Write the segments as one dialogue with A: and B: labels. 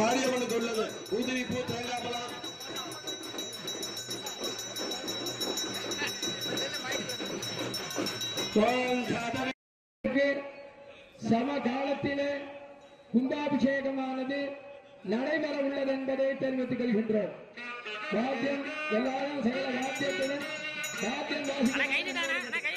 A: மாரியம்மனுக்கு உள்ளது. உதிரி பூ தேங்காய் பழம்
B: சமகாலத்திலே கும்பாபிஷேகமானது நடைபெற உள்ளது என்பதை தெரிவித்துக் கொள்கின்றோம். வாத்தியம் எல்லாரும் சகல வாத்தியத்துடன் வாத்தியம் வாசிக்க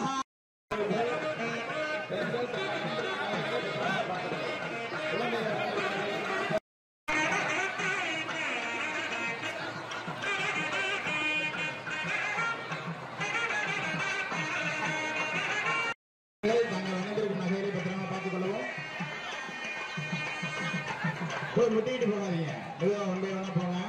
C: போய் முட்டிக்கிட்டு போகாதீங்க. இதுதான் ஒன் பை ஒன்னா